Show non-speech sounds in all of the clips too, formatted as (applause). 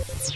What's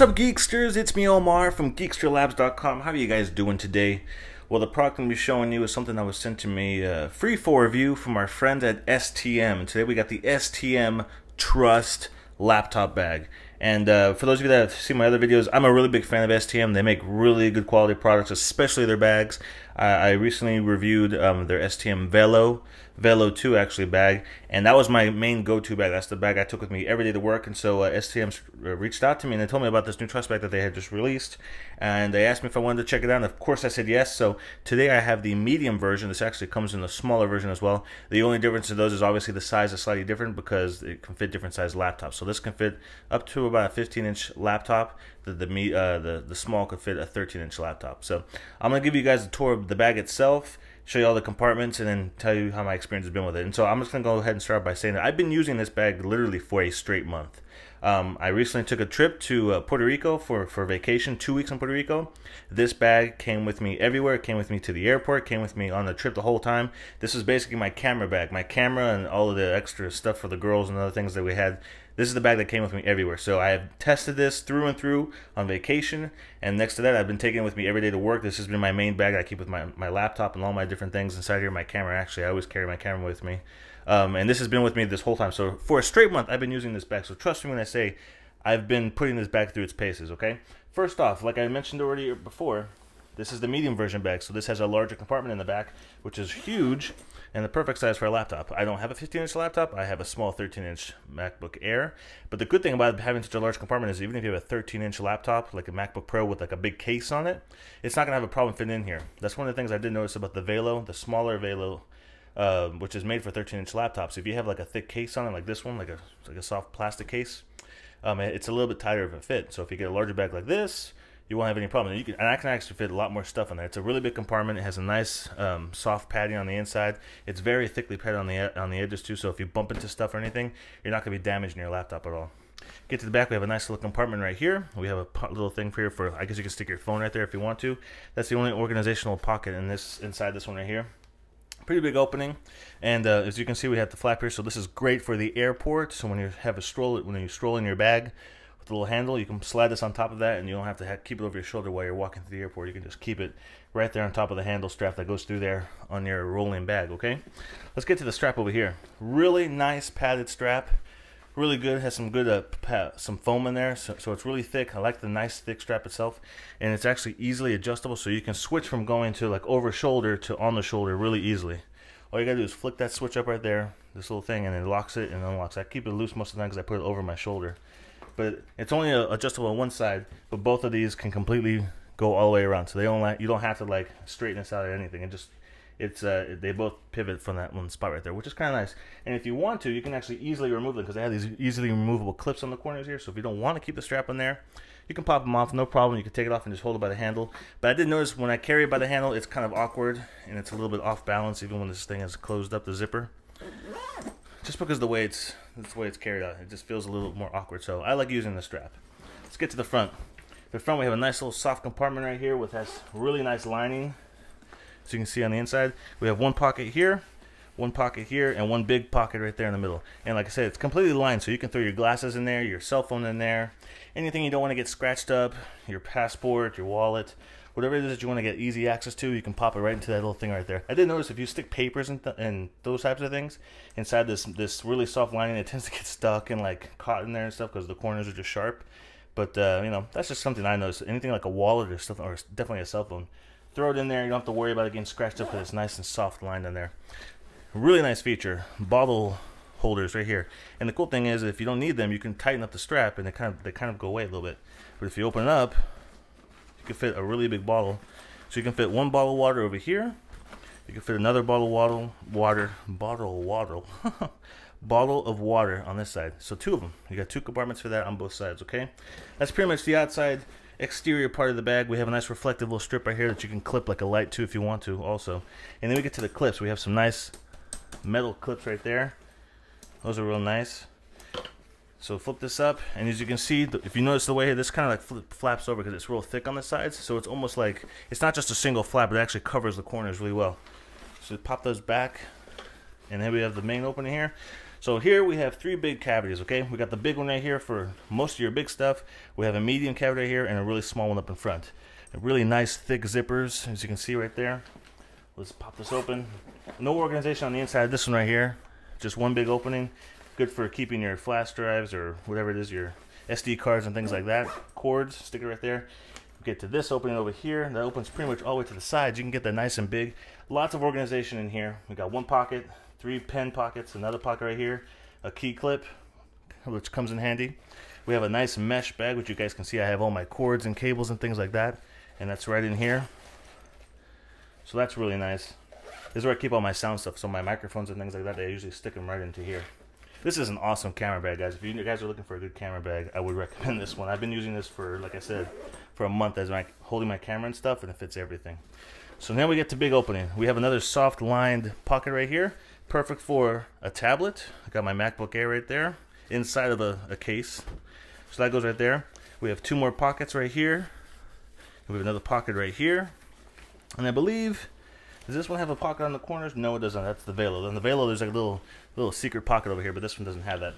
up, Geeksters? It's me, Omar from GeeksterLabs.com. How are you guys doing today? Well, the product I'm going to be showing you is something that was sent to me uh, free for review from our friends at STM. Today we got the STM Trust laptop bag. And uh, for those of you that have seen my other videos, I'm a really big fan of STM. They make really good quality products, especially their bags. I recently reviewed um, their STM Velo, Velo 2 actually bag, and that was my main go-to bag. That's the bag I took with me every day to work. And so uh, STM uh, reached out to me and they told me about this new trust bag that they had just released, and they asked me if I wanted to check it out. And of course, I said yes. So today I have the medium version. This actually comes in a smaller version as well. The only difference in those is obviously the size is slightly different because it can fit different size laptops. So this can fit up to about a 15-inch laptop. The the, uh, the the small could fit a 13-inch laptop. So I'm gonna give you guys a tour of the bag itself, show you all the compartments, and then tell you how my experience has been with it. And so I'm just going to go ahead and start by saying that I've been using this bag literally for a straight month. Um, I recently took a trip to uh, Puerto Rico for, for vacation, two weeks in Puerto Rico. This bag came with me everywhere. It came with me to the airport, came with me on the trip the whole time. This is basically my camera bag, my camera and all of the extra stuff for the girls and other things that we had this is the bag that came with me everywhere. So I have tested this through and through on vacation. And next to that, I've been taking it with me every day to work. This has been my main bag I keep with my, my laptop and all my different things inside here. My camera, actually, I always carry my camera with me. Um, and this has been with me this whole time. So for a straight month, I've been using this bag. So trust me when I say I've been putting this bag through its paces, okay? First off, like I mentioned already before, this is the medium version bag. So this has a larger compartment in the back, which is huge and the perfect size for a laptop. I don't have a 15 inch laptop, I have a small 13 inch MacBook Air. But the good thing about having such a large compartment is even if you have a 13 inch laptop, like a MacBook Pro with like a big case on it, it's not gonna have a problem fitting in here. That's one of the things I did notice about the Velo, the smaller Velo. Uh, which is made for 13 inch laptops. If you have like a thick case on it, like this one, like a like a soft plastic case, um, it's a little bit tighter of a fit. So if you get a larger bag like this, you won't have any problem. And you can, and I can actually fit a lot more stuff in there. It's a really big compartment. It has a nice um, soft padding on the inside. It's very thickly padded on the on the edges too. So if you bump into stuff or anything, you're not going to be damaging your laptop at all. Get to the back, we have a nice little compartment right here. We have a little thing for here for, I guess you can stick your phone right there if you want to. That's the only organizational pocket in this inside this one right here pretty big opening and uh, as you can see we have the flap here so this is great for the airport so when you have a stroll when you stroll in your bag with a little handle. You can slide this on top of that, and you don't have to have, keep it over your shoulder while you're walking through the airport. You can just keep it right there on top of the handle strap that goes through there on your rolling bag, okay? Let's get to the strap over here. Really nice padded strap. Really good. Has some good uh, some foam in there, so, so it's really thick. I like the nice thick strap itself, and it's actually easily adjustable, so you can switch from going to like over shoulder to on the shoulder really easily. All you gotta do is flick that switch up right there, this little thing, and it locks it and unlocks. I keep it loose most of the time because I put it over my shoulder but it's only adjustable on one side. But both of these can completely go all the way around, so they don't like you don't have to like straighten this out or anything. It just it's uh, they both pivot from that one spot right there, which is kind of nice. And if you want to, you can actually easily remove them because they have these easily removable clips on the corners here. So if you don't want to keep the strap on there, you can pop them off, no problem. You can take it off and just hold it by the handle. But I did notice when I carry it by the handle, it's kind of awkward and it's a little bit off balance even when this thing is closed up the zipper just because the way it's the way it's carried out. It just feels a little more awkward. So I like using the strap. Let's get to the front. The front we have a nice little soft compartment right here with has really nice lining. So you can see on the inside, we have one pocket here, one pocket here, and one big pocket right there in the middle. And like I said, it's completely lined, so you can throw your glasses in there, your cell phone in there, anything you don't want to get scratched up, your passport, your wallet, whatever it is that you want to get easy access to, you can pop it right into that little thing right there. I did notice if you stick papers and, th and those types of things inside this this really soft lining, it (laughs) tends to get stuck and like caught in there and stuff because the corners are just sharp. But uh, you know, that's just something I noticed. Anything like a wallet or stuff, or definitely a cell phone, throw it in there. You don't have to worry about it getting scratched up because it's nice and soft lined in there. Really nice feature. Bottle holders right here. And the cool thing is, if you don't need them, you can tighten up the strap, and they kind of they kind of go away a little bit. But if you open it up, you can fit a really big bottle. So you can fit one bottle of water over here. You can fit another bottle of water, water, bottle of water, (laughs) bottle of water on this side. So two of them. You got two compartments for that on both sides. Okay, that's pretty much the outside exterior part of the bag. We have a nice reflective little strip right here that you can clip like a light too if you want to also. And then we get to the clips. We have some nice metal clips right there. Those are real nice. So flip this up, and as you can see, if you notice the way this kind of like flip, flaps over because it's real thick on the sides, so it's almost like, it's not just a single flap, but it actually covers the corners really well. So pop those back, And then we have the main opening here. So here we have three big cavities, okay? We got the big one right here for most of your big stuff. We have a medium cavity right here and a really small one up in front. Really nice thick zippers, as you can see right there. Let's pop this open. No organization on the inside. This one right here, just one big opening. Good for keeping your flash drives or whatever it is, your SD cards and things like that. Cords, stick it right there. Get to this opening over here. That opens pretty much all the way to the sides. You can get that nice and big. Lots of organization in here. We got one pocket, three pen pockets, another pocket right here, a key clip, which comes in handy. We have a nice mesh bag, which you guys can see I have all my cords and cables and things like that. And that's right in here. So that's really nice. This is where I keep all my sound stuff. So my microphones and things like that, I usually stick them right into here. This is an awesome camera bag, guys. If you guys are looking for a good camera bag, I would (laughs) recommend this one. I've been using this for, like I said, for a month as my holding my camera and stuff, and it fits everything. So now we get to big opening. We have another soft lined pocket right here, perfect for a tablet. I got my MacBook Air right there, inside of a, a case. So that goes right there. We have two more pockets right here. We have another pocket right here. And I believe does this one have a pocket on the corners? No, it doesn't. That's the Velo. Then the Velo, there's like a little little secret pocket over here, but this one doesn't have that.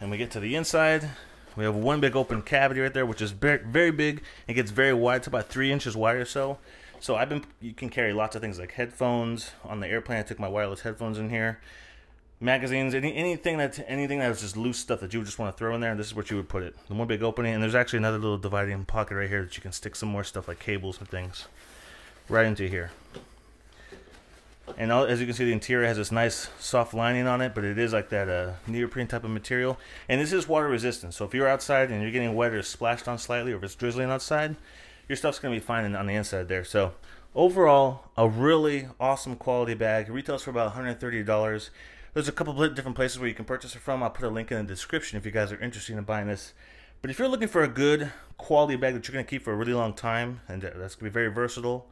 And we get to the inside. We have one big open cavity right there, which is very, very big. It gets very wide. It's about three inches wide or so. So I've been, you can carry lots of things like headphones. On the airplane, I took my wireless headphones in here. Magazines, any, anything that anything that was just loose stuff that you would just want to throw in there, this is where you would put it. The one big opening, and there's actually another little dividing pocket right here that you can stick some more stuff like cables and things right into here. And as you can see, the interior has this nice soft lining on it, but it is like that uh, neoprene type of material. And this is water resistant, so if you're outside and you're getting wet or splashed on slightly, or if it's drizzling outside, your stuff's going to be fine on the inside there. So overall, a really awesome quality bag. It retails for about $130. There's a couple different places where you can purchase it from. I'll put a link in the description if you guys are interested in buying this. But if you're looking for a good quality bag that you're going to keep for a really long time, and that's going to be very versatile,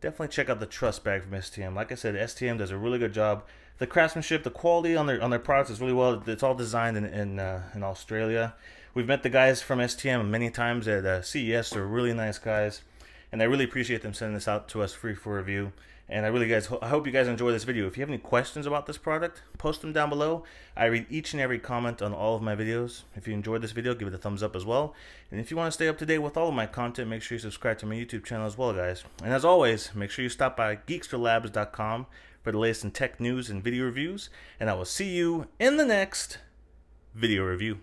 definitely check out the Trust bag from STM. Like I said, STM does a really good job. The craftsmanship, the quality on their on their products is really well. It's all designed in in, uh, in Australia. We've met the guys from STM many times at uh, CES. They're really nice guys, and I really appreciate them sending this out to us free for review. And I really guys, I hope you guys enjoy this video. If you have any questions about this product, post them down below. I read each and every comment on all of my videos. If you enjoyed this video, give it a thumbs up as well. And if you want to stay up to date with all of my content, make sure you subscribe to my YouTube channel as well, guys. And as always, make sure you stop by geeksterlabs.com for the latest in tech news and video reviews. And I will see you in the next video review.